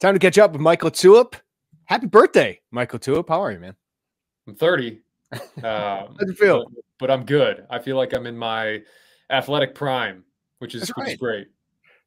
Time to catch up with Mike LaTulip. Happy birthday, Mike LaTulip. How are you, man? I'm 30. Um, How's it feel? But, but, I'm good. I feel like I'm in my athletic prime, which is, That's which right. is great.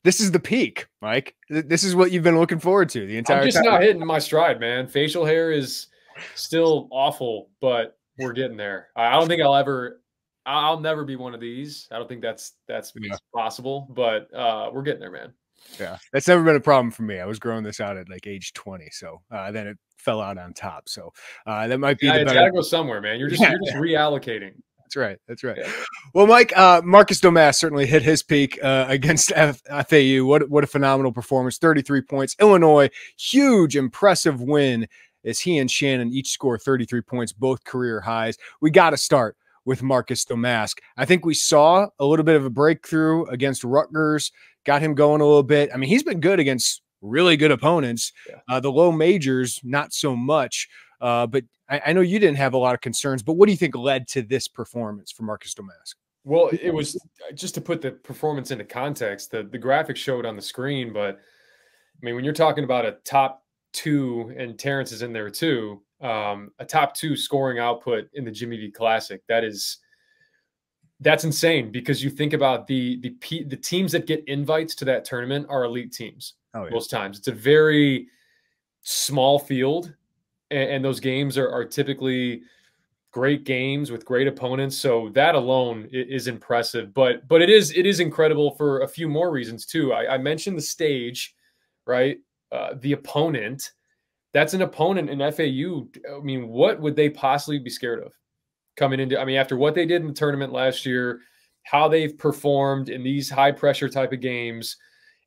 This is the peak, Mike. This is what you've been looking forward to the entire I'm just time. not hitting my stride, man. Facial hair is still awful, but we're getting there. I don't think I'll ever I'll never be one of these. I don't think that's that's Yeah. possible, but uh we're getting there, man. Yeah, that's never been a problem for me. I was growing this out at like age 20, so uh, then it fell out on top. So uh, that might be Yeah, the it's got to go somewhere, man. You're just Yeah. you're just reallocating. That's right. That's right. Yeah. Well, Mike, uh, Marcus Domask certainly hit his peak uh, against F- FAU. What what a phenomenal performance! Thirty three points. Illinois, huge, impressive win as he and Shannon each score thirty three points, both career highs. We got to start with Marcus Domask. I think we saw a little bit of a breakthrough against Rutgers, got him going a little bit. I mean, he's been good against really good opponents. Yeah. Uh, the low majors, not so much. Uh, but I, I know you didn't have a lot of concerns. But what do you think led to this performance for Marcus Domask? Well, it was uh, just to put the performance into context. The the graphic showed on the screen, but I mean, when you're talking about a top two, and Terrence is in there too, um, a top two scoring output in the Jimmy V Classic, that is that's insane because you think about the the P, the teams that get invites to that tournament are elite teams Oh most times. It's a very small field, and, and those games are, are typically great games with great opponents. So that alone is impressive. But but it is it is incredible for a few more reasons too. I, I mentioned the stage, right? Uh, the opponent. That's an opponent in FAU. I mean, what would they possibly be scared of coming into? I mean, after what they did in the tournament last year, how they've performed in these high pressure type of games,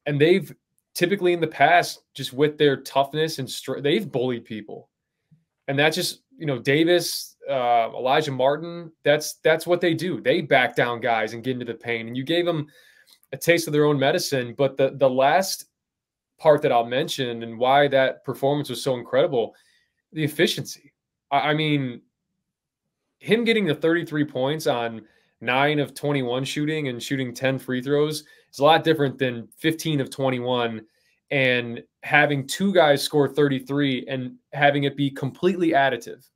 and they've typically in the past just with their toughness and str- they've bullied people and that's just you know davis uh, alijah martin that's that's what they do they back down guys and get into the pain and you gave them a taste of their own medicine but the the last part that i'll mention and why that performance was so incredible the efficiency. I, I mean him getting the 33 points on 9 of 21 shooting and shooting 10 free throws is a lot different than 15 of 21 and having two guys score 33 and having it be completely additive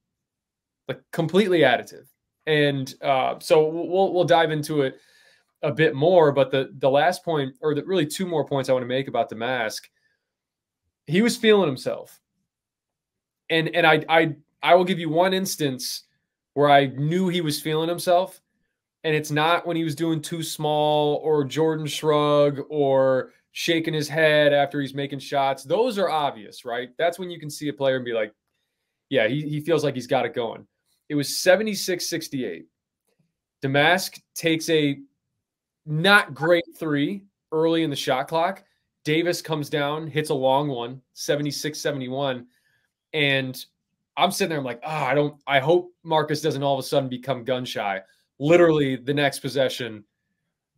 like completely additive. And uh, so we'll we'll dive into it a bit more but the the last point or the really two more points i want to make about Domask he was feeling himself and and i i i will give you one instance where i knew he was feeling himself and it's not when he was doing too small or Jordan shrug or shaking his head after he's making shots. Those are obvious, right? That's when you can see a player and be like, yeah, he, he feels like he's got it going. It was 76 68. Domask takes a not great three early in the shot clock. Davis comes down, hits a long one, 76 71. And I'm sitting there, I'm like, ah, I don't, I hope Marcus doesn't all of a sudden become gun shy literally the next possession,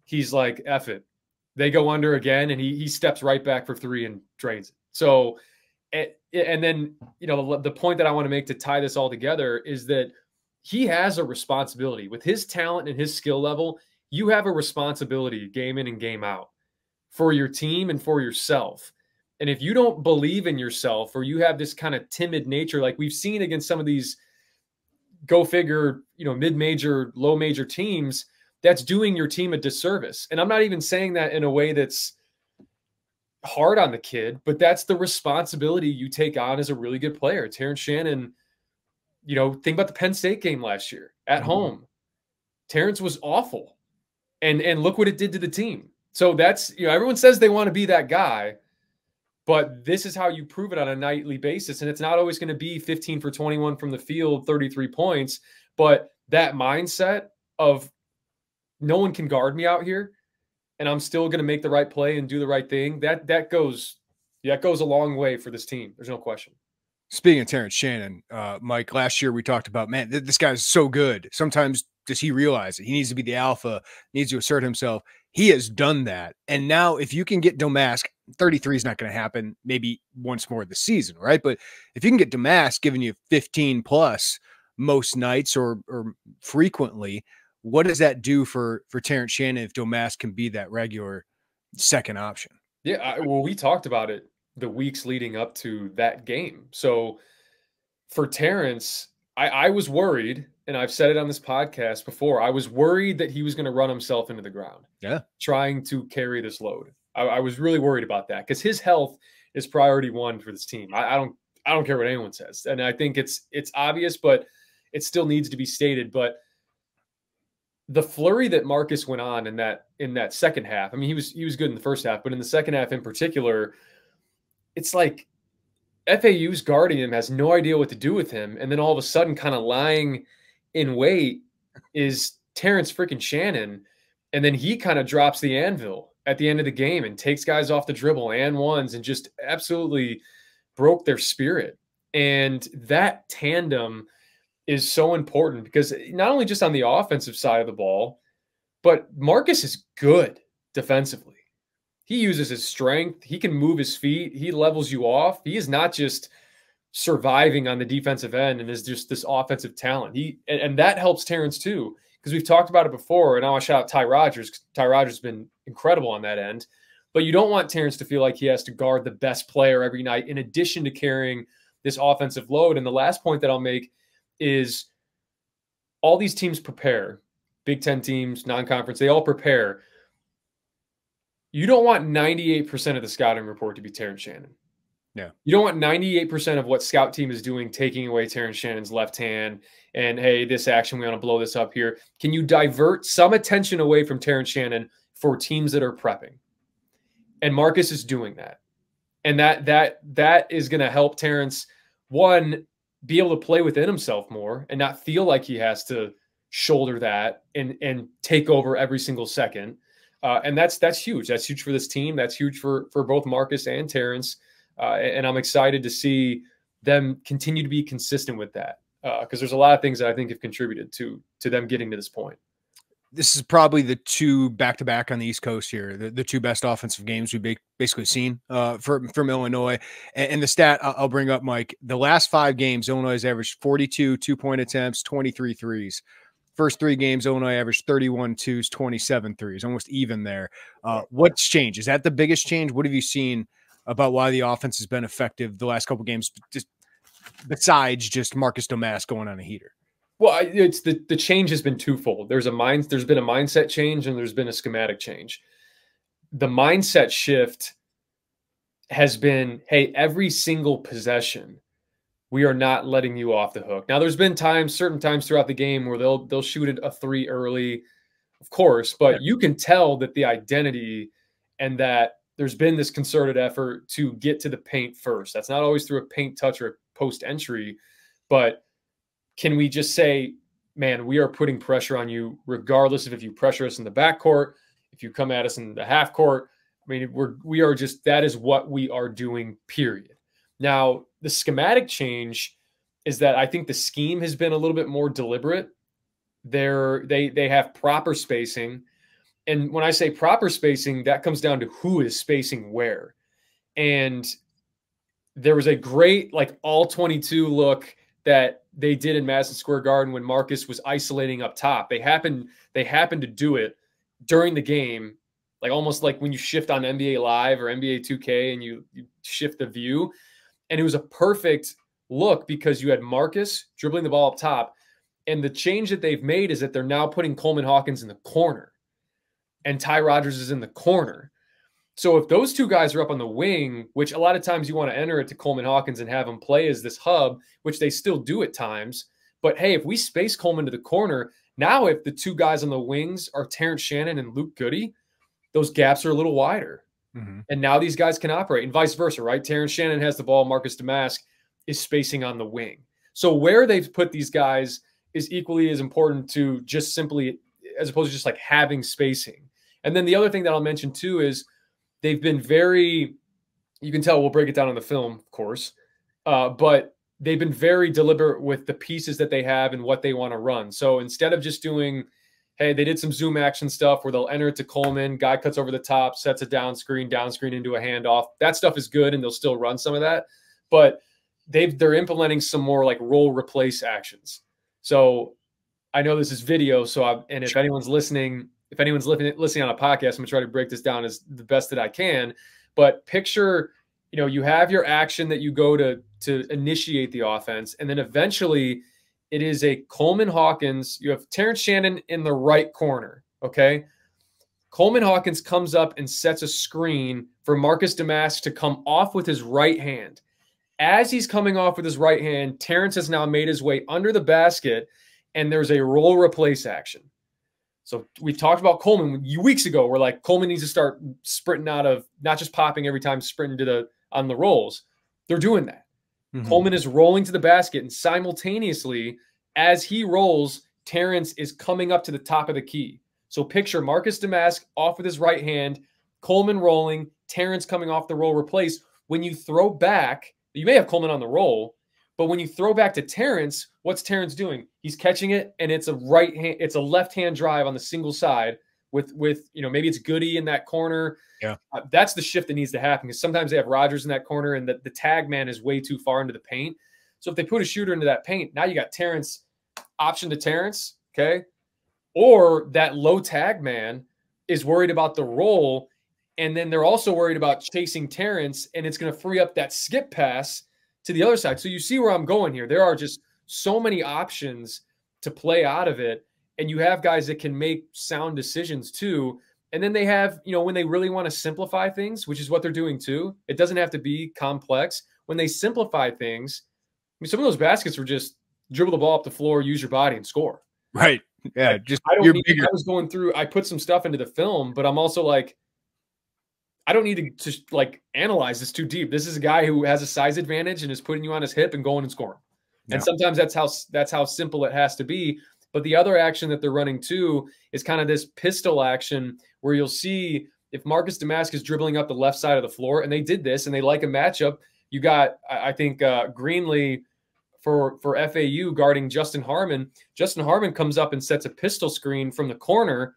he's like, F it. They go under again, and he he steps right back for three and drains it. So, and, then you know the point that I want to make to tie this all together is that he has a responsibility with his talent and his skill level. You have a responsibility game in and game out for your team and for yourself. And if you don't believe in yourself or you have this kind of timid nature, like we've seen against some of these go figure, you know, mid-major, low major teams, that's doing your team a disservice. And I'm not even saying that in a way that's hard on the kid, but that's the responsibility you take on as a really good player. Terrence Shannon, you know, think about the Penn State game last year at Mm-hmm. home. Terrence was awful. And and look what it did to the team. So that's, you know, everyone says they want to be that guy, but this is how you prove it on a nightly basis. And it's not always going to be 15 for 21 from the field, 33 points, but that mindset of no one can guard me out here and I'm still going to make the right play and do the right thing. That that goes that goes a long way for this team. There's no question. Speaking of Terrence Shannon, uh, Mike, last year we talked about, man, th- this guy's so good. Sometimes does he realize it? He needs to be the alpha, needs to assert himself. He has done that. And now, if you can get Domask, 33 is not going to happen maybe once more this season, right? But if you can get Domask giving you 15 plus most nights or, or frequently, what does that do for for Terrence Shannon if Domask can be that regular second option? Yeah, I, well, we talked about it the weeks leading up to that game. So for Terrence, I, I was worried, and I've said it on this podcast before. I was worried that he was going to run himself into the ground. Yeah. Trying to carry this load. I, I was really worried about that because his health is priority one for this team. I, I don't I don't care what anyone says. And I think it's it's obvious, but it still needs to be stated. But the flurry that Marcus went on in that in that second half, I mean, he was he was good in the first half, but in the second half in particular, it's like FAU's guarding him has no idea what to do with him, and then all of a sudden, kind of lying in wait is Terrence freaking Shannon, and then he kind of drops the anvil at the end of the game and takes guys off the dribble and ones and just absolutely broke their spirit. And that tandem is so important because not only just on the offensive side of the ball, but Marcus is good defensively. He uses his strength, he can move his feet, he levels you off. He is not just surviving on the defensive end and is just this offensive talent. He and, and that helps Terrence too, because we've talked about it before. And I want to shout out Ty Rodgers. Ty Rodgers has been incredible on that end. But you don't want Terrence to feel like he has to guard the best player every night, in addition to carrying this offensive load. And the last point that I'll make is all these teams prepare Big Ten teams, non conference, they all prepare. You don't want 98% of the scouting report to be Terrence Shannon. Yeah. You don't want 98% of what scout team is doing taking away Terrence Shannon's left hand and hey, this action, we want to blow this up here. Can you divert some attention away from Terrence Shannon for teams that are prepping? And Marcus is doing that. And that that that is going to help Terrence one be able to play within himself more and not feel like he has to shoulder that and and take over every single second. Uh, and that's that's huge. That's huge for this team. That's huge for for both Marcus and Terrence. Uh, and I'm excited to see them continue to be consistent with that because uh, there's a lot of things that I think have contributed to to them getting to this point this is probably the two back to back on the East Coast here, the, the two best offensive games we've basically seen uh, from, from Illinois. And, and the stat I'll bring up, Mike the last five games, Illinois has averaged 42 two point attempts, 23 threes. First three games, Illinois averaged 31 twos, 27 threes, almost even there. Uh, what's changed? Is that the biggest change? What have you seen about why the offense has been effective the last couple games, just besides just Marcus Domask going on a heater? Well, it's the the change has been twofold. There's a mind there's been a mindset change and there's been a schematic change. The mindset shift has been, hey, every single possession, we are not letting you off the hook. Now, there's been times, certain times throughout the game where they'll they'll shoot it a three early, of course, but you can tell that the identity and that there's been this concerted effort to get to the paint first. That's not always through a paint touch or a post entry, but can we just say, man, we are putting pressure on you, regardless of if you pressure us in the backcourt, if you come at us in the half court? I mean, we're we are just that is what we are doing. Period. Now, the schematic change is that I think the scheme has been a little bit more deliberate. They're they they have proper spacing. And when I say proper spacing, that comes down to who is spacing where. And there was a great like all 22 look that they did in Madison Square Garden when Marcus was isolating up top. They happened they happened to do it during the game, like almost like when you shift on NBA Live or NBA 2K and you, you shift the view. And it was a perfect look because you had Marcus dribbling the ball up top. And the change that they've made is that they're now putting Coleman Hawkins in the corner and Ty Rodgers is in the corner. So if those two guys are up on the wing, which a lot of times you want to enter it to Coleman Hawkins and have him play as this hub, which they still do at times. But hey, if we space Coleman to the corner, now if the two guys on the wings are Terrence Shannon and Luke Goode, those gaps are a little wider. Mm-hmm. And now these guys can operate and vice versa, right? Terrence Shannon has the ball, Marcus Domask is spacing on the wing. So where they've put these guys is equally as important to just simply, as opposed to just like having spacing. And then the other thing that I'll mention too is – they've been very you can tell we'll break it down on the film of course uh, but they've been very deliberate with the pieces that they have and what they want to run so instead of just doing hey they did some zoom action stuff where they'll enter it to coleman guy cuts over the top sets a down screen down screen into a handoff that stuff is good and they'll still run some of that but they've they're implementing some more like role replace actions so i know this is video so I, and if anyone's listening if anyone's listening listening on a podcast, I'm gonna try to break this down as the best that I can. But picture you know, you have your action that you go to to initiate the offense, and then eventually it is a Coleman Hawkins. You have Terrence Shannon in the right corner. Okay. Coleman Hawkins comes up and sets a screen for Marcus Domask to come off with his right hand. As he's coming off with his right hand, Terrence has now made his way under the basket, and there's a roll replace action. So we talked about Coleman weeks ago. We're like Coleman needs to start sprinting out of not just popping every time sprinting to the on the rolls. They're doing that. Mm-hmm. Coleman is rolling to the basket, and simultaneously, as he rolls, Terrence is coming up to the top of the key. So picture Marcus Domask off with his right hand, Coleman rolling, Terrence coming off the roll replace. When you throw back, you may have Coleman on the roll, but when you throw back to Terrence, what's Terrence doing? He's catching it, and it's a right hand, it's a left hand drive on the single side with with you know maybe it's Goody in that corner. Yeah, uh, that's the shift that needs to happen because sometimes they have Rodgers in that corner, and the, the tag man is way too far into the paint. So if they put a shooter into that paint, now you got Terrence option to Terrence, okay, or that low tag man is worried about the roll, and then they're also worried about chasing Terrence, and it's going to free up that skip pass to the other side. So you see where I'm going here. There are just so many options to play out of it and you have guys that can make sound decisions too. And then they have, you know, when they really want to simplify things, which is what they're doing too. It doesn't have to be complex. When they simplify things, I mean, some of those baskets were just dribble the ball up the floor, use your body, and score. Right. Yeah. Just I don't. Need, I was going through. I put some stuff into the film, but I'm also like, I don't need to just like analyze this too deep. This is a guy who has a size advantage and is putting you on his hip and going and scoring. Yeah. And sometimes that's how that's how simple it has to be. But the other action that they're running too is kind of this pistol action where you'll see if Marcus Domask is dribbling up the left side of the floor, and they did this and they like a matchup. You got, I think, uh, Greenlee for for FAU guarding Justin Harmon. Justin Harmon comes up and sets a pistol screen from the corner.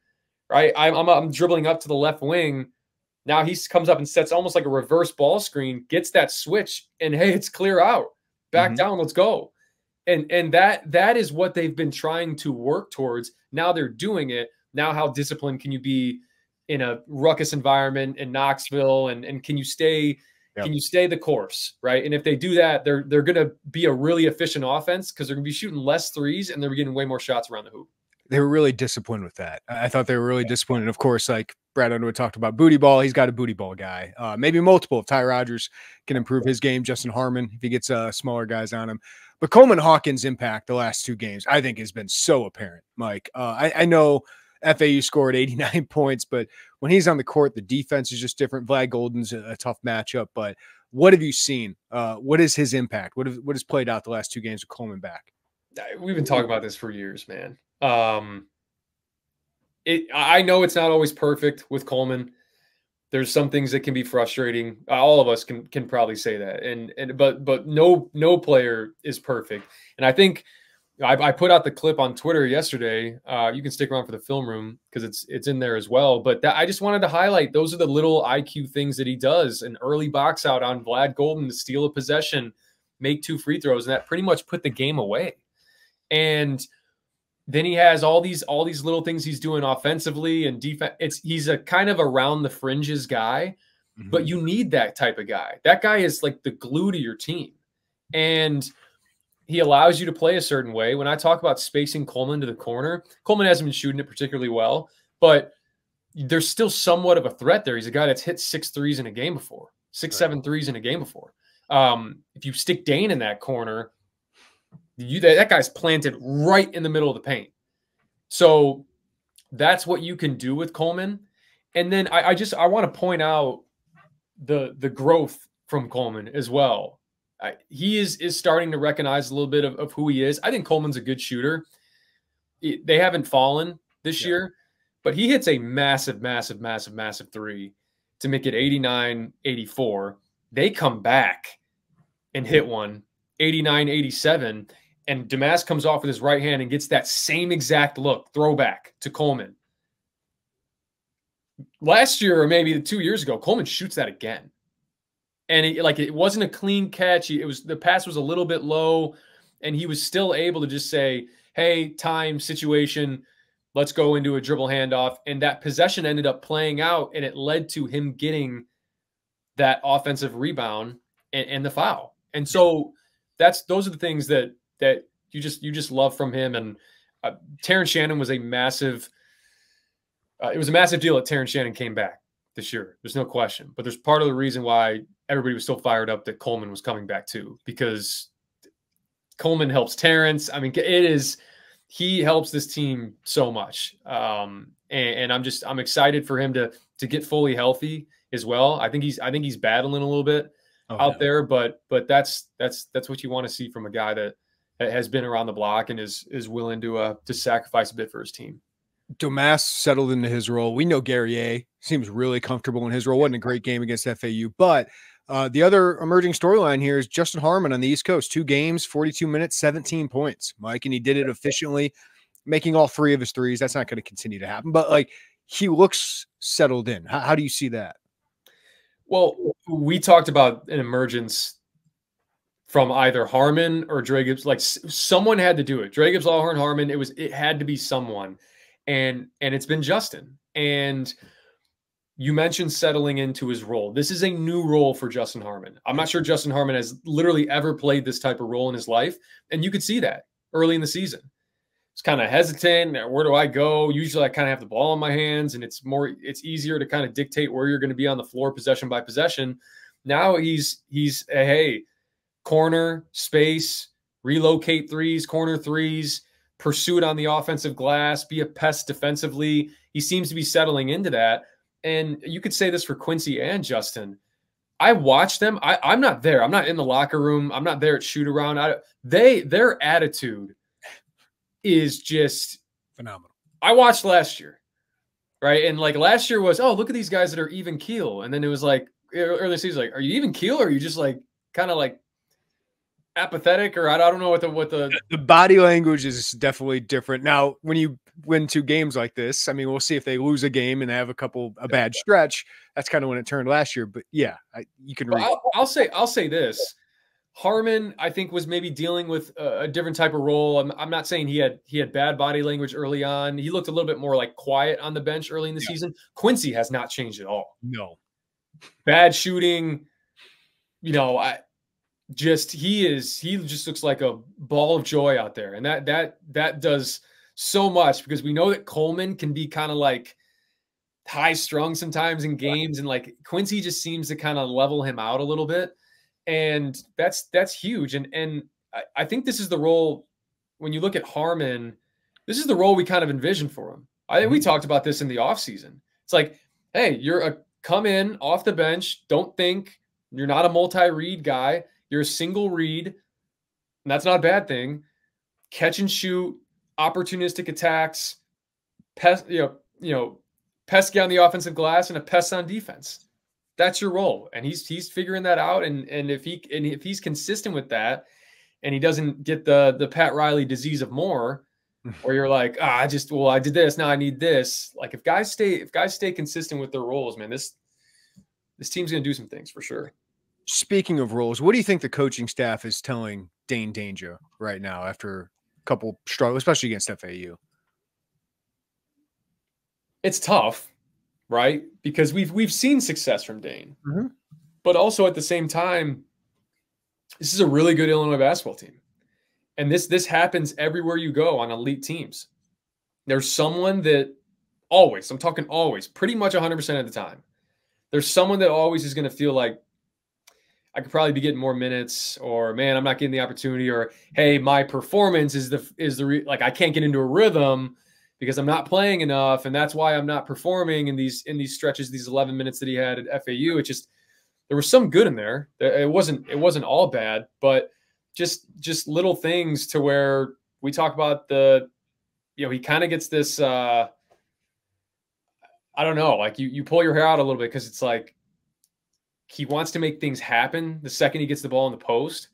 Right, I'm, I'm, I'm dribbling up to the left wing. Now he comes up and sets almost like a reverse ball screen, gets that switch, and hey, it's clear out. Back mm-hmm. down, let's go and and that that is what they've been trying to work towards now they're doing it now how disciplined can you be in a ruckus environment in knoxville and and can you stay yep. can you stay the course right and if they do that they're they're going to be a really efficient offense because they're going to be shooting less threes and they're getting way more shots around the hoop they were really disciplined with that. I thought they were really disciplined. And of course, like Brad Underwood talked about booty ball, he's got a booty ball guy. Uh, maybe multiple if Ty Rodgers can improve his game. Justin Harmon, if he gets uh, smaller guys on him. But Coleman Hawkins' impact the last two games, I think, has been so apparent, Mike. Uh, I, I, know FAU scored 89 points, but when he's on the court, the defense is just different. Vlad Goldin's a, a tough matchup, but what have you seen? Uh, what is his impact? What, have, what has played out the last two games with Coleman back? We've been talking about this for years, man. Um, it I know it's not always perfect with Coleman. There's some things that can be frustrating. All of us can can probably say that. And and but but no no player is perfect. And I think I, I put out the clip on Twitter yesterday. Uh, you can stick around for the film room because it's it's in there as well. But that, I just wanted to highlight those are the little IQ things that he does. An early box out on Vlad Goldin to steal a possession, make two free throws, and that pretty much put the game away. And then he has all these all these little things he's doing offensively and defense. It's he's a kind of around the fringes guy, mm-hmm. but you need that type of guy. That guy is like the glue to your team, and he allows you to play a certain way. When I talk about spacing Coleman to the corner, Coleman hasn't been shooting it particularly well, but there's still somewhat of a threat there. He's a guy that's hit six threes in a game before, six right. seven threes in a game before. Um, if you stick Dain in that corner, you that, that guy's planted right in the middle of the paint. So that's what you can do with Coleman. And then I, I just I want to point out the the growth from Coleman as well. I, he is is starting to recognize a little bit of, of who he is. I think Coleman's a good shooter. It, they haven't fallen this yeah. year, but he hits a massive, massive, massive, massive three to make it 89 84. They come back and hit mm-hmm. one 89 87 and Domask comes off with his right hand and gets that same exact look, throwback to Coleman. Last year, or maybe two years ago, Coleman shoots that again. And it, like it wasn't a clean catch. It was the pass was a little bit low, and he was still able to just say, Hey, time, situation, let's go into a dribble handoff. And that possession ended up playing out, and it led to him getting that offensive rebound and, and the foul. And so that's those are the things that that you just you just love from him. And uh, Terrence Shannon was a massive. Uh, it was a massive deal that Terrence Shannon came back this year. There's no question. But there's part of the reason why everybody was so fired up that Coleman was coming back too, because Coleman helps Terrence. I mean, it is he helps this team so much. Um, and, and, I'm just I'm excited for him to to get fully healthy as well. I think he's I think he's battling a little bit oh, out yeah. there, but but that's that's that's what you want to see from a guy that, that has been around the block and is is willing to uh to sacrifice a bit for his team. Domask settled into his role. We know Guerrier seems really comfortable in his role. wasn't a great game against FAU, but uh, the other emerging storyline here is Justin Harmon on the East Coast. Two games, 42 minutes, 17 points, Mike, and he did it efficiently, making all three of his threes. That's not going to continue to happen, but like he looks settled in. How, how do you see that? Well, we talked about an emergence from either Harmon or Dra Gibbs. Like someone had to do it. Dra Gibbs, Lawhorn, Harmon. It was it had to be someone, and and it's been Justin. And you mentioned settling into his role. This is a new role for Justin Harmon. I'm not sure Justin Harmon has literally ever played this type of role in his life. And you could see that early in the season. It's kind of hesitant. Where do I go? Usually I kind of have the ball in my hands and it's more, it's easier to kind of dictate where you're going to be on the floor possession by possession. Now he's, he's, hey, corner, space, relocate threes, corner threes, pursue it on the offensive glass, be a pest defensively. He seems to be settling into that and you could say this for Quincy and Justin. I watch them. I, am not there. I'm not in the locker room. I'm not there at shoot around. I, they their attitude is just phenomenal. I watched last year, right? And like last year was, oh, look at these guys that are even keel. And then it was like early season, like, are you even keel or are you just like kind of like apathetic or I don't know what the what the the body language is definitely different. Now, when you win two games like this, I mean, we'll see if they lose a game and they have a couple a bad stretch. That's kind of when it turned last year. But yeah, I, you can. Well, I'll, I'll, say I'll say this. Harmon, I think, was maybe dealing with a, a different type of role. I'm, I'm, not saying he had he had bad body language early on. He looked a little bit more like quiet on the bench early in the yeah. season. Quincy has not changed at all. No, bad shooting. You know, I just he is he just looks like a ball of joy out there. And that that that does so much because we know that coleman can be kind of like high strung sometimes in games. And like quincy just seems to kind of level him out a little bit. And that's that's huge. And and I, I think this is the role when you look at harmon this is the role we kind of envision for him. I think we mm-hmm. talked about this in the offseason. It's like hey you're a come in off the bench. Don't think you're not a multi-read guy you're a single read, and that's not a bad thing. Catch and shoot, opportunistic attacks, pest, you know, you know, pesky on the offensive glass and a pest on defense. That's your role, and he's he's figuring that out. And and if he and if he's consistent with that, and he doesn't get the the Pat Riley disease of more, where you're like, ah, I just well, I did this, now I need this. Like if guys stay if guys stay consistent with their roles, man, this this team's gonna do some things for sure. Speaking of roles, what do you think the coaching staff is telling Dain Dainja right now after a couple struggles, especially against FAU? It's tough, right? Because we've we've seen success from Dane, mm-hmm. but also at the same time, this is a really good Illinois basketball team, and this this happens everywhere you go on elite teams. There's someone that always, I'm talking always, pretty much 100% of the time. There's someone that always is going to feel like I could probably be getting more minutes, or man, I'm not getting the opportunity, or hey, my performance is the is the re- like I can't get into a rhythm because I'm not playing enough, and that's why I'm not performing in these in these stretches, these 11 minutes that he had at FAU. It just there was some good in there. It wasn't it wasn't all bad, but just just little things to where we talk about the you know he kind of gets this uh I don't know, like you you pull your hair out a little bit because it's like he wants to make things happen the second he gets the ball in the post.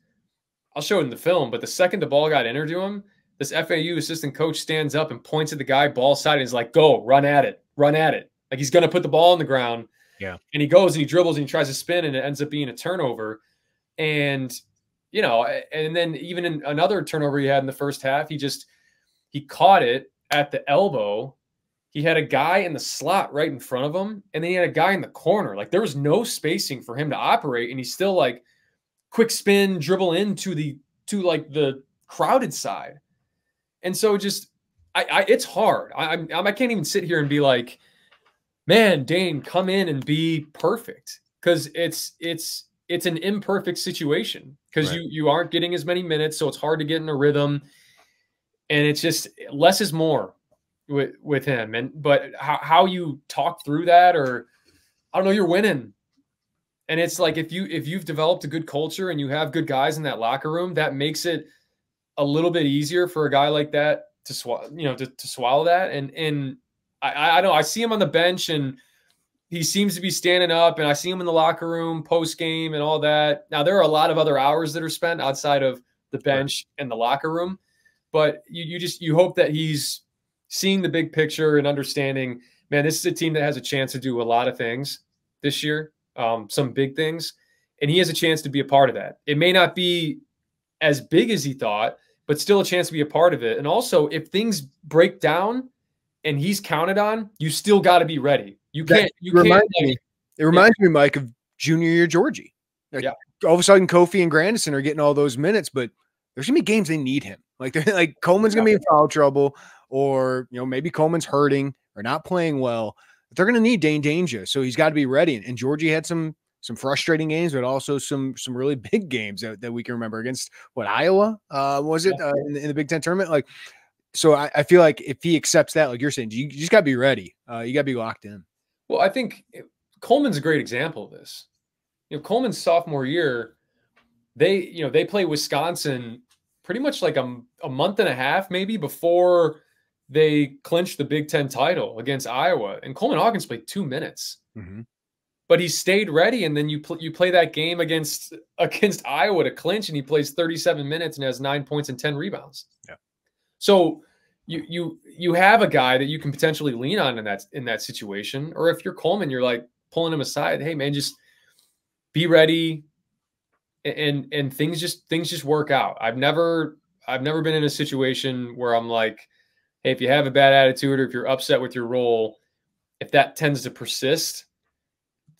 I'll show it in the film, but the second the ball got entered to him, this FAU assistant coach stands up and points at the guy ball side and is like, go, run at it, run at it. Like he's going to put the ball on the ground. Yeah. And he goes and he dribbles and he tries to spin and it ends up being a turnover. And, you know, and then even in another turnover he had in the first half, he just, he caught it at the elbow he had a guy in the slot right in front of him, and then he had a guy in the corner. Like there was no spacing for him to operate, and he's still like quick spin, dribble into the to like the crowded side. And so just I, I it's hard. I, I'm I can't even sit here and be like, man, Dain, come in and be perfect because it's it's it's an imperfect situation because right. you you aren't getting as many minutes, so it's hard to get in a rhythm, and it's just less is more with with him. And but how how you talk through that, or I don't know, you're winning, and it's like if you if you've developed a good culture and you have good guys in that locker room, that makes it a little bit easier for a guy like that to swallow, you know, to, to swallow that. And and I I know I see him on the bench and he seems to be standing up, and I see him in the locker room post game and all that. Now there are a lot of other hours that are spent outside of the bench and the locker room, but you you just you hope that he's seeing the big picture and understanding. Man, this is a team that has a chance to do a lot of things this year, um, some big things, and he has a chance to be a part of that. It may not be as big as he thought, but still a chance to be a part of it. And also, if things break down and he's counted on, you still got to be ready. You can't. You can't. Me, it reminds yeah. me, Mike, of junior year Giorgi. Like, yeah. All of a sudden, Kofi and Grandison are getting all those minutes, but there's gonna be games they need him. Like they're like Coleman's gonna be in foul trouble, or you know maybe Coleman's hurting or not playing well. They're gonna need Dain Dainja, so he's got to be ready. And, and Giorgi had some some frustrating games, but also some some really big games that, that we can remember against what Iowa uh, was it uh, in, the, in, the, Big Ten tournament. Like, so I, I, feel like if he accepts that, like you're saying, you, you just got to be ready. Uh, you got to be locked in. Well, I think Coleman's a great example of this. You know, Coleman's sophomore year, they you know they play Wisconsin pretty much like a, a month and a half maybe before they clinched the Big Ten title against Iowa, and Coleman Hawkins played two minutes. Mm-hmm but he stayed ready. And then you pl- you play that game against against Iowa to clinch, and he plays 37 minutes and has nine points and 10 rebounds. Yeah. So you you you have a guy that you can potentially lean on in that in that situation. Or if you're Coleman, you're like pulling him aside. Hey man, just be ready. And and things just things just work out. I've never I've never been in a situation where I'm like, hey, if you have a bad attitude or if you're upset with your role, if that tends to persist,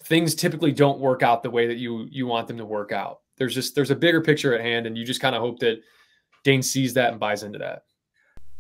things typically don't work out the way that you you want them to work out. There's just there's a bigger picture at hand, and you just kind of hope that Dain sees that and buys into that.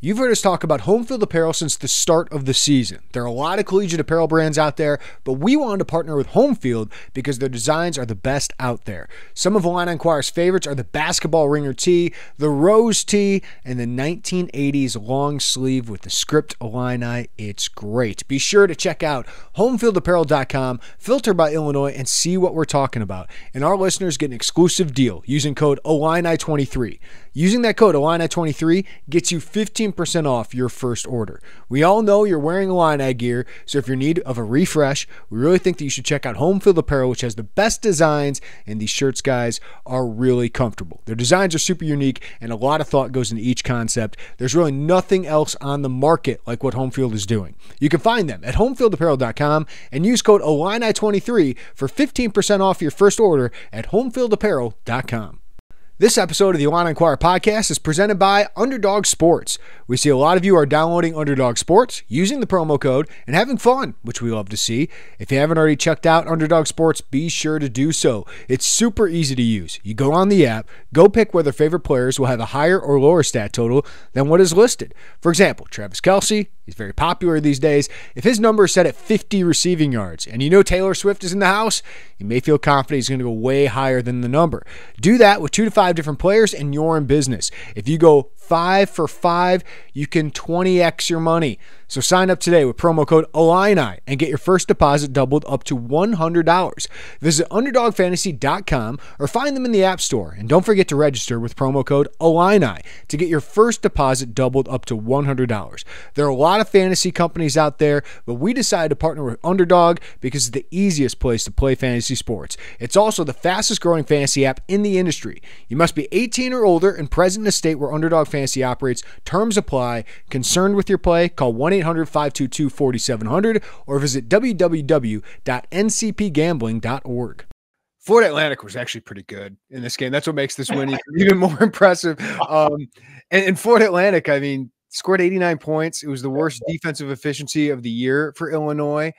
You've heard us talk about home field apparel since the start of the season. There are a lot of collegiate apparel brands out there, but we wanted to partner with Home Field because their designs are the best out there. Some of Illini Inquirer's favorites are the basketball ringer tee, the rose tee, and the 1980s long sleeve with the script Illini. It's great. Be sure to check out homefieldapparel.com, filter by Illinois, and see what we're talking about. And our listeners get an exclusive deal using code Illini23. Using that code Illini23 gets you 15% off your first order. We all know you're wearing Illini gear, so if you're in need of a refresh, we really think that you should check out Home Field Apparel, which has the best designs, and these shirts, guys, are really comfortable. Their designs are super unique, and a lot of thought goes into each concept. There's really nothing else on the market like what Home Field is doing. You can find them at homefieldapparel.com and use code Illini23 for 15% off your first order at homefieldapparel.com. This episode of the Illini Inquirer podcast is presented by Underdog Sports. We see a lot of you are downloading Underdog Sports, using the promo code, and having fun, which we love to see. If you haven't already checked out Underdog Sports, be sure to do so. It's super easy to use. You go on the app, go pick whether favorite players will have a higher or lower stat total than what is listed. For example, Travis Kelce, he's very popular these days. If his number is set at 50 receiving yards and you know Taylor Swift is in the house, you may feel confident he's going to go way higher than the number. Do that with two to five five different players and you're in business. If you go five for five, you can 20x your money. So sign up today with promo code Illini and get your first deposit doubled up to $100. Visit UnderdogFantasy.com or find them in the App Store. And don't forget to register with promo code Illini to get your first deposit doubled up to $100. There are a lot of fantasy companies out there, but we decided to partner with Underdog because it's the easiest place to play fantasy sports. It's also the fastest growing fantasy app in the industry. You must be 18 or older and present in a state where Underdog Fantasy operates. Terms apply. Concerned with your play? Call 1 800 522 4700 or visit www.ncpgambling.org. Florida Atlantic was actually pretty good in this game. That's what makes this win even more impressive. Um, and, and Atlantic, I mean, scored 89 points. It was the worst defensive efficiency of the year for Illinois.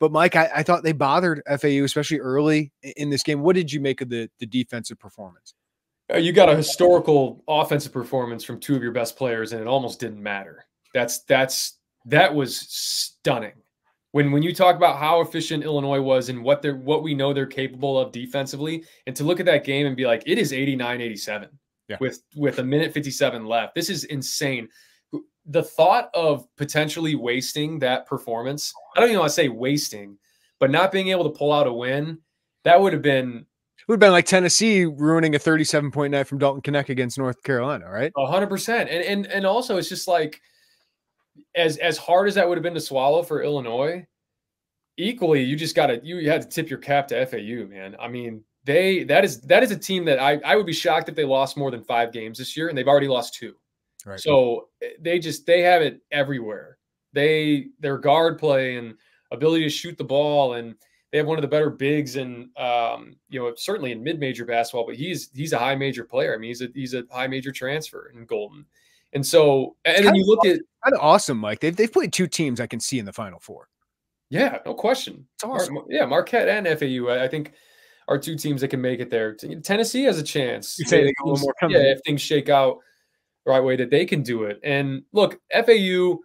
But Mike, I, I, thought they bothered FAU, especially early in this game. What did you make of the, the defensive performance? Uh, you got a historical offensive performance from two of your best players, and it almost didn't matter. That's that's that was stunning. When when you talk about how efficient Illinois was and what they're what we know they're capable of defensively, and to look at that game and be like, it is 89-87 yeah. with with a minute 57 left. This is insane. The thought of potentially wasting that performance, I don't even want to say wasting, but not being able to pull out a win, that would have been it would have been like Tennessee ruining a 37 point night from Dalton Knecht against North Carolina, right? hundred percent. And and and also it's just like as as hard as that would have been to swallow for Illinois, equally you just gotta you you had to tip your cap to FAU, man. I mean, they that is that is a team that I I would be shocked if they lost more than five games this year, and they've already lost two. Right. So eh, they just they have it everywhere. They their guard play and ability to shoot the ball and they have one of the better bigs and um, you know certainly in mid-major basketball, but he's he's a high major player. I mean, he's a he's a high major transfer in Goldin, and so and it's then you look awesome. at kind of awesome, Mike. They've they've played two teams I can see in the Final Four. Yeah, no question. It's awesome. Mar- yeah, Marquette and FAU. I, I, think are two teams that can make it there. Tennessee has a chance. You say they go more Yeah, if things shake out the right way, that they can do it. And look, FAU.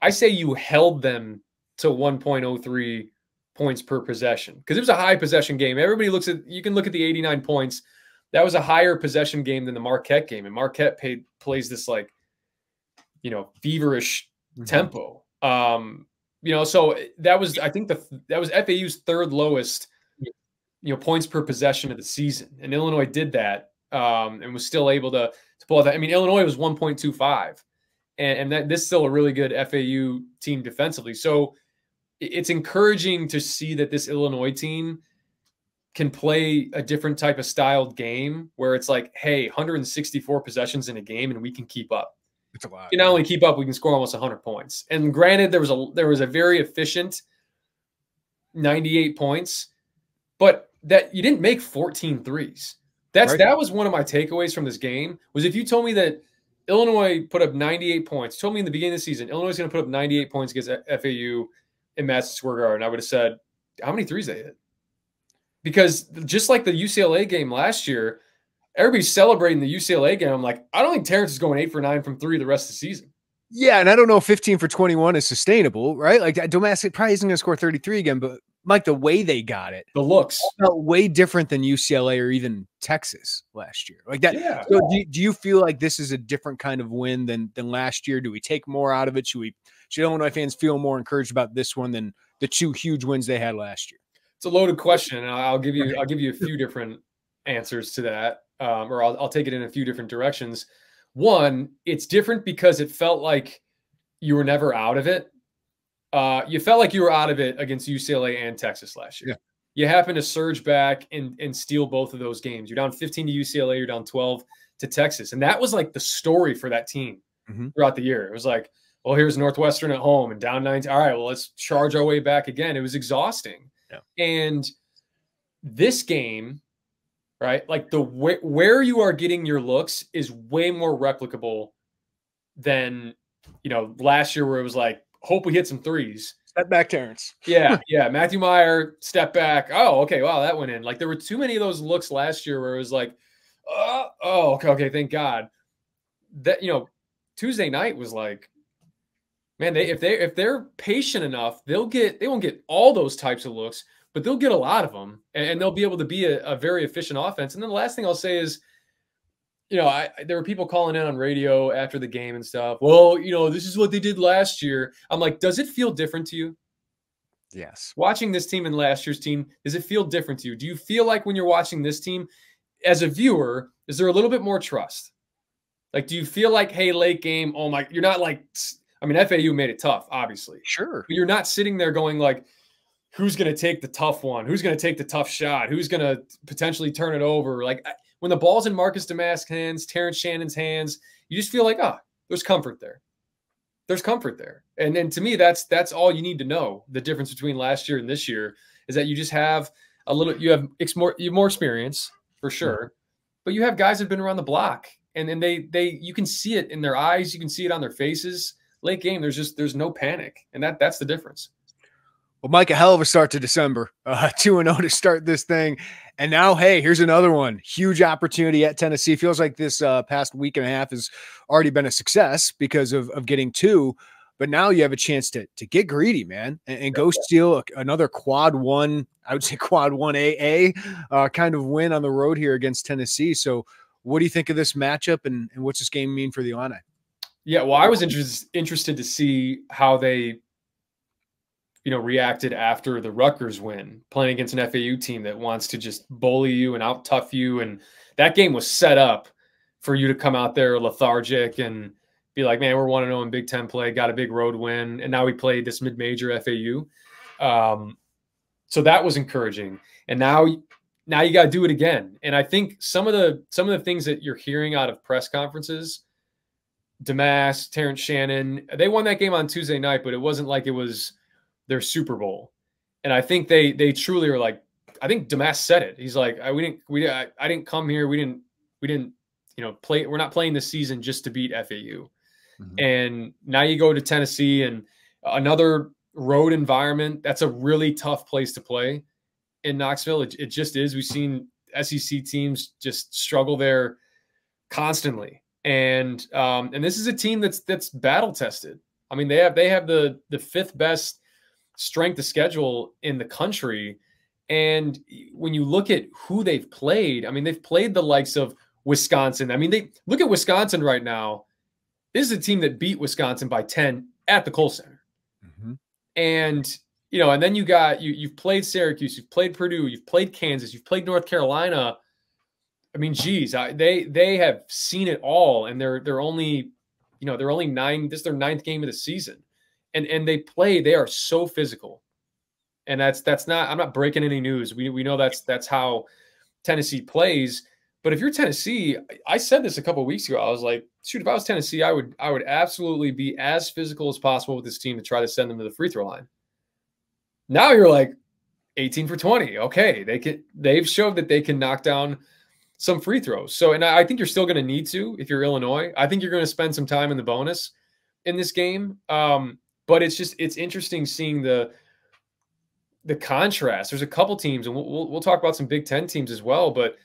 I say you held them to 1.03 points per possession because it was a high possession game. Everybody looks at you can look at the 89 points. That was a higher possession game than the Marquette game, and Marquette paid, plays this like you know feverish mm-hmm. tempo. Um, you know, so that was I think the that was FAU's third lowest you know points per possession of the season, and Illinois did that um, and was still able to to pull that. I mean, Illinois was 1.25, and, and that this is still a really good FAU team defensively. So it's encouraging to see that this Illinois team can play a different type of styled game where it's like, hey, 164 possessions in a game and we can keep up. It's a lot. You not only keep up, we can score almost 100 points. And granted, there was a there was a very efficient 98 points, but that you didn't make 14 threes. That's right. that was one of my takeaways from this game was if you told me that Illinois put up 98 points, told me in the beginning of the season Illinois is going to put up 98 points against FAU in Madison Square Garden, I would have said, how many threes they hit? Because just like the UCLA game last year, everybody's celebrating the UCLA game. I'm like, I don't think Terrence is going eight for nine from three the rest of the season. Yeah, and I don't know if 15 for 21 is sustainable, right? Like Domask probably isn't going to score 33 again, but Mike, the way they got it, the looks felt way different than UCLA or even Texas last year. Like that. Yeah. So do, do you feel like this is a different kind of win than than last year? Do we take more out of it? Should we should Illinois fans feel more encouraged about this one than the two huge wins they had last year? It's a loaded question, and I'll give you I'll give you a few different answers to that, um, or I'll, I'll take it in a few different directions. One, it's different because it felt like you were never out of it uh, you felt like you were out of it against UCLA and Texas last year. Yeah. You happened to surge back and, and steal both of those games. You're down 15 to UCLA, you're down 12 to Texas. And that was like the story for that team mm-hmm. throughout the year. It was like, well, here's Northwestern at home and down 19. All right, well, let's charge our way back again. It was exhausting. Yeah. And this game, right? Like the where you are getting your looks is way more replicable than you know last year where it was like hope we hit some threes. Step back, Terrence. yeah, yeah. Matthew Mayer, step back. Oh, okay. Wow, that went in. Like there were too many of those looks last year where it was like, uh, oh, okay, okay, thank God. That you know, Tuesday night was like, man, they if they if they're patient enough, they'll get they won't get all those types of looks, but they'll get a lot of them, and, and they'll be able to be a, a very efficient offense. And then the last thing I'll say is you know, I, there were people calling in on radio after the game and stuff. Well, you know, this is what they did last year. I'm like, does it feel different to you? Yes. Watching this team and last year's team, does it feel different to you? Do you feel like when you're watching this team, as a viewer, is there a little bit more trust? Like, do you feel like, hey, late game, oh my, you're not like, I mean, FAU made it tough, obviously. Sure. But you're not sitting there going like, who's going to take the tough one? Who's going to take the tough shot? Who's going to potentially turn it over? Like, when the ball's in Marcus Domask's hands, Terrence Shannon's hands, you just feel like, ah, oh, there's comfort there. There's comfort there. And then to me, that's that's all you need to know. The difference between last year and this year is that you just have a little you have more you have more experience for sure, but you have guys that have been around the block and then they they you can see it in their eyes, you can see it on their faces. Late game, there's just there's no panic, and that that's the difference. Well, Mike, a hell of a start to December. Uh, 2 and 0 to start this thing. And now, hey, here's another one. Huge opportunity at Tennessee. Feels like this uh, past week and a half has already been a success because of, of getting two. But now you have a chance to to get greedy, man, and, and go steal a, another quad one. I would say quad one AA uh, kind of win on the road here against Tennessee. So, what do you think of this matchup, and, and what's this game mean for the Illini? Yeah, well, I was interested interested to see how they you know, reacted after the Rutgers win, playing against an FAU team that wants to just bully you and out tough you. And that game was set up for you to come out there lethargic and be like, man, we're 1 0 in Big Ten play, got a big road win. And now we played this mid major FAU. Um, so that was encouraging. And now, now you got to do it again. And I think some of the some of the things that you're hearing out of press conferences, Domask, Terrence Shannon, they won that game on Tuesday night, but it wasn't like it was their Super Bowl. And I think they they truly are like I think Domask said it. He's like I, we didn't we I, I didn't come here we didn't we didn't you know play we're not playing this season just to beat FAU. Mm-hmm. And now you go to Tennessee and another road environment. That's a really tough place to play in Knoxville. It, it just is. We've seen SEC teams just struggle there constantly. And um, and this is a team that's that's battle tested. I mean, they have they have the the fifth best strength of schedule in the country. And when you look at who they've played, I mean, they've played the likes of Wisconsin. I mean, they look at Wisconsin right now. This is a team that beat Wisconsin by 10 at the Kohl Center. Mm-hmm. And you know, and then you got you you've played Syracuse, you've played Purdue, you've played Kansas, you've played North Carolina. I mean, geez, I, they they have seen it all, and they're they're only, you know, they're only nine. This is their ninth game of the season. And and they play they are so physical. And that's that's not i'm not breaking any news. We, we know that's that's how tennessee plays. But if you're tennessee i said this a couple weeks ago. I was like shoot if i was tennessee i would i would absolutely be as physical as possible with this team to try to send them to the free throw line. Now you're like 18 for 20 okay. They can they've showed that they can knock down some free throws so and i think you're still going to need to if you're illinois i think you're going to spend some time in the bonus in this game um but it's just it's interesting seeing the the contrast. There's a couple teams, and we'll, we'll, talk about some Big Ten teams as well. But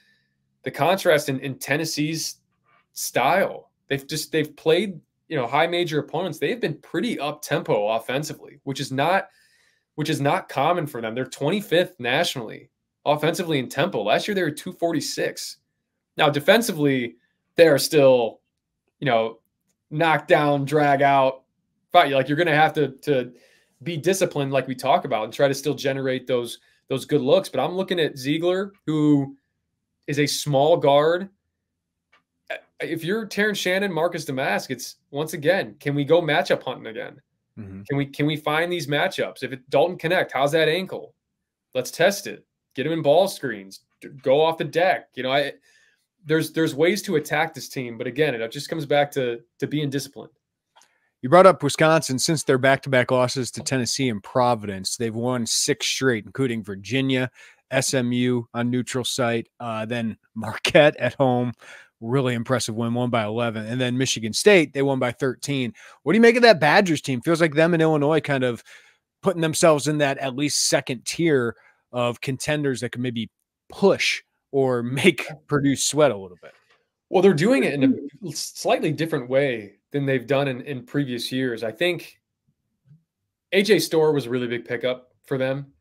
the contrast in, in Tennessee's style, they've just they've played you know high major opponents. They've been pretty up tempo offensively, which is not which is not common for them. They're 25th nationally offensively in tempo. Last year they were 246. Now defensively, they are still you know knock down, drag out, fight. Like you're going to have to to be disciplined, like we talk about, and try to still generate those those good looks. But I'm looking at Zeigler, who is a small guard. If you're Terrence Shannon, Marcus Domask, it's once again, can we go matchup hunting again? Mm-hmm. Can we can we find these matchups? If it Dalton Knecht, how's that ankle? Let's test it. Get him in ball screens. Go off the deck. You know, I there's there's ways to attack this team, but again, it just comes back to to being disciplined. You brought up Wisconsin. Since their back-to-back losses to Tennessee and Providence, they've won six straight, including Virginia, SMU on neutral site, uh, then Marquette at home. Really impressive win, won by 11. And then Michigan State, they won by 13. What do you make of that Badgers team? Feels like them and Illinois kind of putting themselves in that at least second tier of contenders that can maybe push or make Purdue sweat a little bit. Well, they're doing it in a slightly different way than they've done in, in previous years. I think AJ Storr was a really big pickup for them.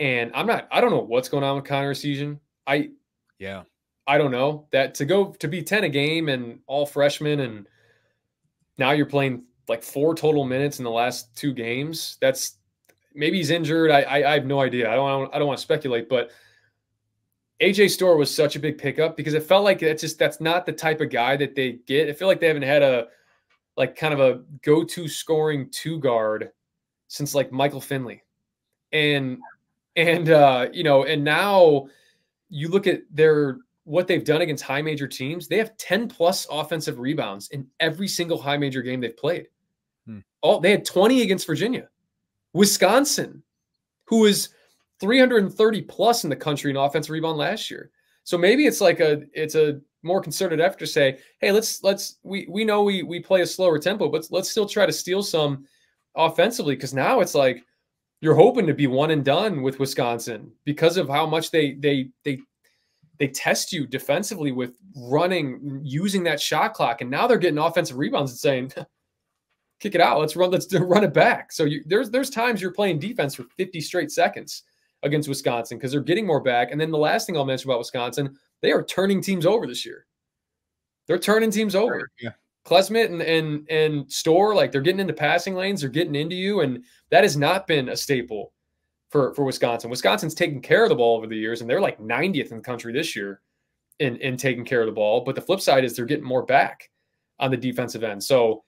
And I'm not, I don't know what's going on with Connor Essegian. I, yeah, I don't know that to go to be 10 a game and all freshmen, and now you're playing like four total minutes in the last two games. That's maybe he's injured. I, I, I have no idea. I don't, I don't want to speculate, but AJ Storr was such a big pickup because it felt like that's just that's not the type of guy that they get. I feel like they haven't had a like kind of a go-to scoring two guard since like Michael Finley. And and uh, you know, and now you look at their what they've done against high major teams, they have 10 plus offensive rebounds in every single high major game they've played. Hmm. All they had 20 against Virginia. Wisconsin, who was 330 plus in the country in offensive rebound last year. So maybe it's like a it's a more concerted effort to say, hey, let's let's we we know we we play a slower tempo, but let's still try to steal some offensively because now it's like you're hoping to be one and done with Wisconsin because of how much they they they they test you defensively with running using that shot clock and now they're getting offensive rebounds and saying kick it out. Let's run let's run it back. So you, there's there's times you're playing defense for 50 straight seconds against Wisconsin because they're getting more back. And then the last thing I'll mention about Wisconsin they are turning teams over this year. They're turning teams over. Yeah. And and and Storr, like they're getting into passing lanes, they're getting into you, and that has not been a staple for for Wisconsin. Wisconsin's taken care of the ball over the years, and they're like 90th in the country this year in in taking care of the ball. But the flip side is they're getting more back on the defensive end. So,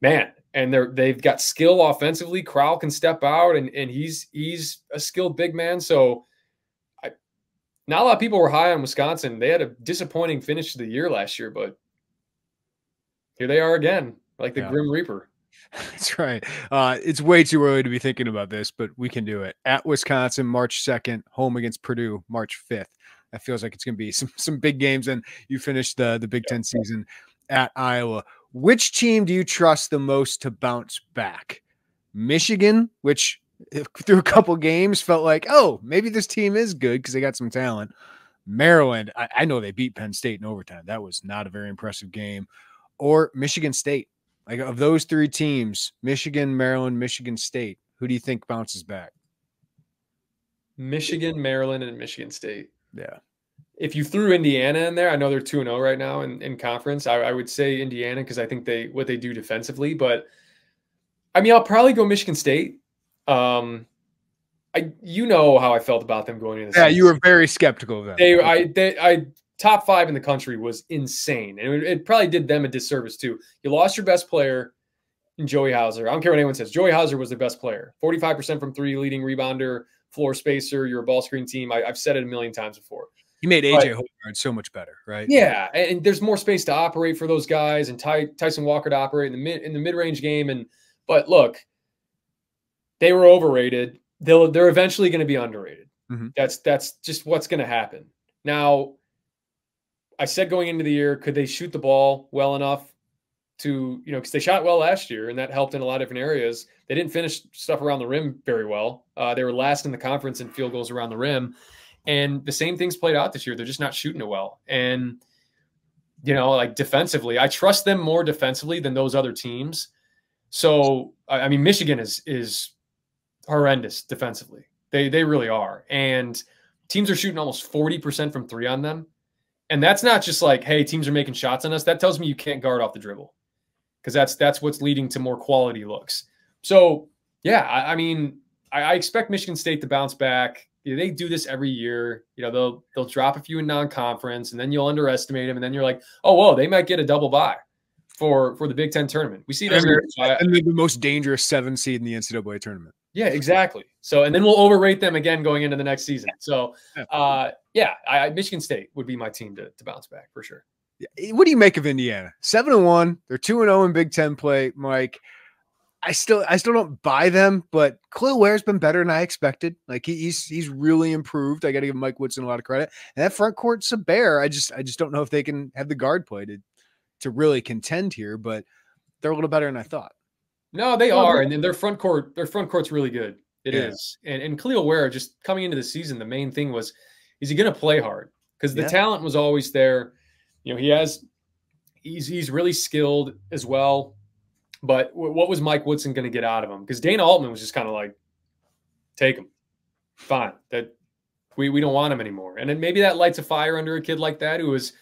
man, and they're they've got skill offensively. Crowl can step out, and and he's he's a skilled big man. So. I, not a lot of people were high on Wisconsin. They had a disappointing finish to the year last year, but here they are again, like the yeah. Grim Reaper. That's right. Uh, it's way too early to be thinking about this, but we can do it. At Wisconsin, March 2nd, home against Purdue, March 5th. That feels like it's going to be some, some big games. And you finish the, the Big Ten season at Iowa. Which team do you trust the most to bounce back? Michigan, which eh, through a couple games felt like, oh, maybe this team is good because they got some talent. Maryland, I, I know they beat Penn State in overtime. That was not a very impressive game or Michigan State. Like of those three teams, Michigan, Maryland, Michigan State, who do you think bounces back? Michigan, Maryland, and Michigan State. Yeah. If you threw Indiana in there, I know they're 2 0 right now in, in conference. I, I would say Indiana because I think they what they do defensively. But I mean, I'll probably go Michigan State. Um, I you know how I felt about them going into. Yeah, season. you were very skeptical of them. They, I, they, I top five in the country was insane. And it, it, probably did them a disservice too. You lost your best player in Joey Hauser. I don't care what anyone says. Joey Hauser was the best player. 45% from three, leading rebounder, floor spacer. You're a ball screen team. I, have said it a million times before. Made AJ Hoggard so much better, right? Yeah, and, there's more space to operate for those guys, and Ty, Tyson Walker to operate in the mid in the mid range game. And but look, they were overrated. They'll they're eventually going to be underrated. Mm-hmm. That's that's just what's going to happen. Now, I said going into the year, could they shoot the ball well enough to, you know, because they shot well last year and that helped in a lot of different areas. They didn't finish stuff around the rim very well. Uh, they were last in the conference in field goals around the rim. And the same things played out this year. They're just not shooting it well. And, you know, like defensively, I trust them more defensively than those other teams. So, I mean, Michigan is is horrendous defensively. They they really are. And teams are shooting almost 40% from three on them. And that's not just like, hey, teams are making shots on us. That tells me you can't guard off the dribble because that's that's what's leading to more quality looks. So yeah, I, I mean, I, I, expect Michigan State to bounce back. You know, they do this every year. You know, they'll they'll drop a few in non-conference, and then you'll underestimate them, and then you're like, oh, whoa, they might get a double bye for for the Big Ten tournament. We see that. every year. And the most dangerous seven seed in the NCAA tournament. Yeah, exactly. So, and then we'll overrate them again going into the next season. So, uh, yeah, I, Michigan State would be my team to, to bounce back for sure. What do you make of Indiana? Seven and one. They're two and zero oh in Big Ten play. Mike, I still, I still don't buy them, but Kel'el Ware's been better than I expected. Like he, he's, he's really improved. I got to give Mike Woodson a lot of credit. And that front court's a bear. I just, I just don't know if they can have the guard play to, to really contend here. But they're a little better than I thought. No, they are, and then their front court, their front court's really good. It yeah. is, and and Kel'el Ware just coming into the season, the main thing was, is he going to play hard? Because the yeah. talent was always there. You know, he has, he's he's really skilled as well. But what was Mike Woodson going to get out of him? Because Dana Altman was just kind of like, take him, fine. That we we don't want him anymore. And then maybe that lights a fire under a kid like that who was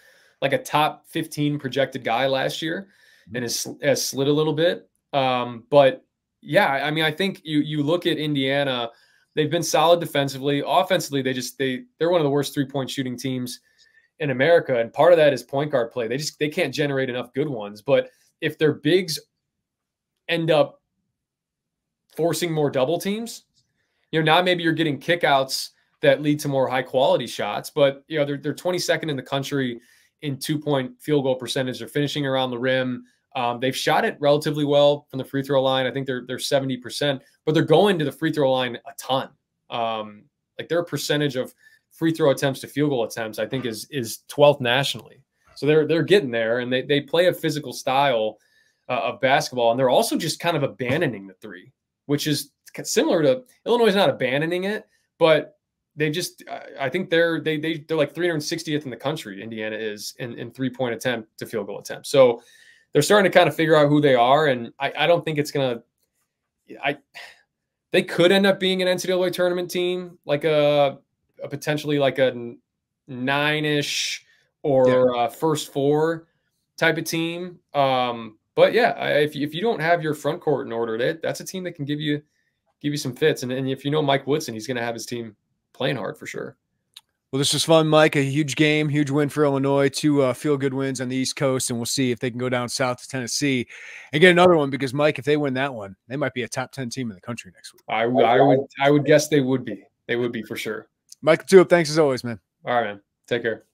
like a top 15 projected guy last year and has, has slid a little bit. Um, but yeah, I mean, I think you you look at Indiana, they've been solid defensively. Offensively, they just they they're one of the worst three point shooting teams in America, and part of that is point guard play. They just they can't generate enough good ones. But if their bigs end up forcing more double teams, you know, now maybe you're getting kickouts that lead to more high quality shots. But you know, they're they're 22nd in the country in two point field goal percentage. They're finishing around the rim. Um, they've shot it relatively well from the free throw line. I think they're they're seventy percent, but they're going to the free throw line a ton. Um, like their percentage of free throw attempts to field goal attempts, I think is is twelfth nationally. So So they're they're getting there, and they they play a physical style uh, of basketball, and they're also just kind of abandoning the three, which is similar to Illinois is not abandoning it, but they just I think they're they they they're like 360th in the country. Indiana is in in three point attempt to field goal attempt. So they're starting to kind of figure out who they are, and I I don't think it's gonna I they could end up being an NCAA tournament team, like a, a potentially like a nine ish or yeah. first four type of team. Um, but yeah, if, if you don't have your front court in order, that that's a team that can give you give you some fits. And, and if you know Mike Woodson, he's going to have his team playing hard for sure. Well, this was fun, Mike. A huge game, huge win for Illinois. Two uh, feel good wins on the East Coast, and we'll see if they can go down south to Tennessee and get another one. Because Mike, if they win that one, they might be a top ten team in the country next week. I, I would, I would guess they would be. They would be for sure. Mike Tulip, thanks as always, man. All right, man. Take care.